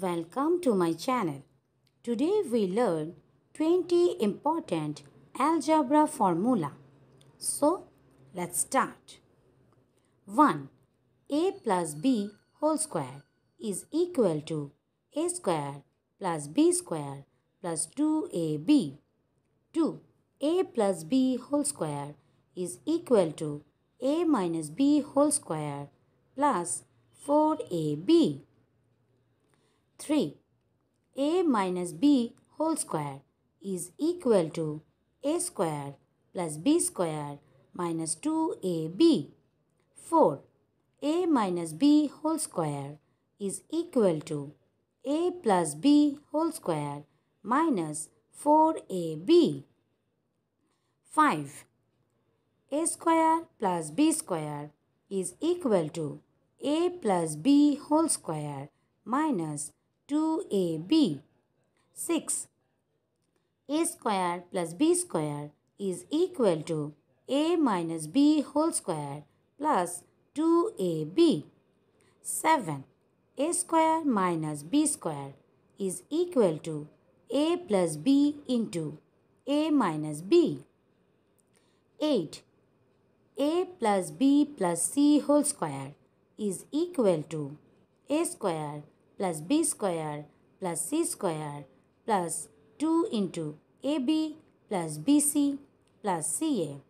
Welcome to my channel. Today we learn 20 important algebra formula. So let's start. 1. a plus b whole square is equal to a square plus b square plus 2ab. 2. a plus b whole square is equal to a minus b whole square plus 4ab. 3. a minus b whole square is equal to a square plus b square minus 2ab. 4. a minus b whole square is equal to a plus b whole square minus 4ab. 5. a square plus b square is equal to a plus b whole square minus 2ab. 6. a square plus b square is equal to a minus b whole square plus 2ab. 7. a square minus b square is equal to a plus b into a minus b. 8. a plus b plus c whole square is equal to a square plus b square plus c square plus 2 into ab plus bc plus ca.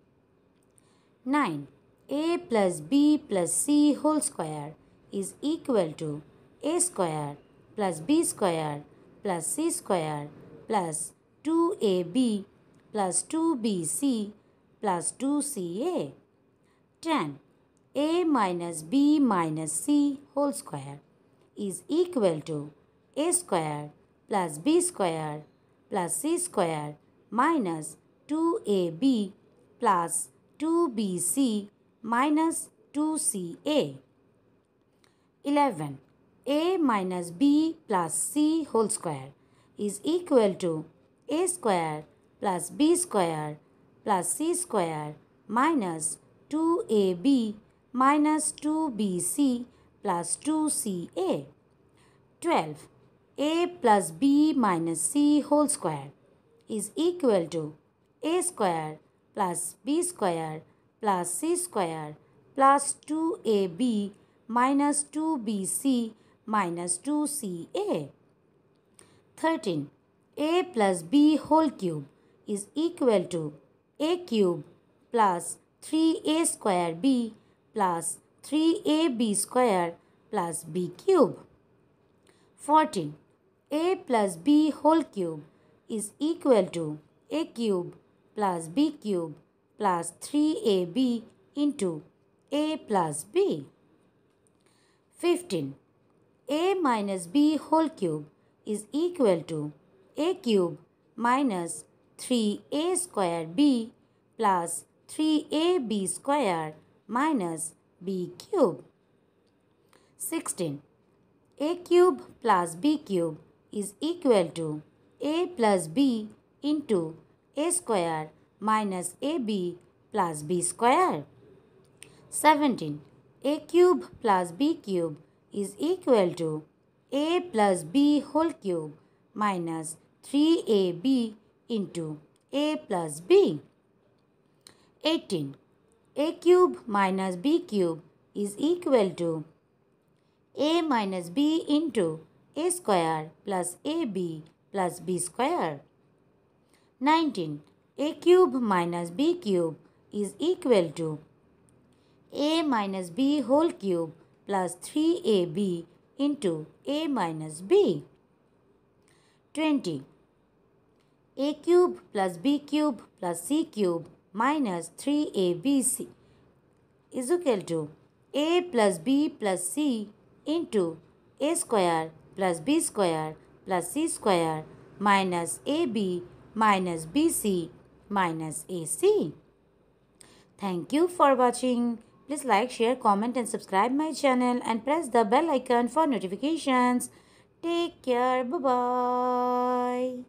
9. a plus b plus c whole square is equal to a square plus b square plus c square plus 2ab plus 2bc plus 2ca. 10. a minus b minus c whole square is equal to a square plus b square plus c square minus 2ab plus 2bc minus 2ca. 11. a minus b plus c whole square is equal to a square plus b square plus c square minus 2ab minus 2bc plus 2ca. 12. a plus b minus c whole square is equal to a square plus b square plus c square plus 2ab minus 2bc minus 2ca. 13. a plus b whole cube is equal to a cube plus 3a square b plus 3ab square plus b cube. 14. a plus b whole cube is equal to a cube plus b cube plus 3ab into a plus b. 15. a minus b whole cube is equal to a cube minus 3a square b plus 3ab square minus b cube. 16. a cube plus b cube is equal to a plus b into a square minus ab plus b square. 17. a cube plus b cube is equal to a plus b whole cube minus 3ab into a plus b. 18. A cube minus b cube is equal to a minus b into a square plus ab plus b square. 19. a cube minus b cube is equal to a minus b whole cube plus 3ab into a minus b. 20. a cube plus b cube plus c cube minus 3abc is equal to a plus b plus c into a square plus b square plus c square minus ab minus bc minus ac. Thank you for watching. Please like, share, comment and subscribe my channel and press the bell icon for notifications. Take care. Bye-bye.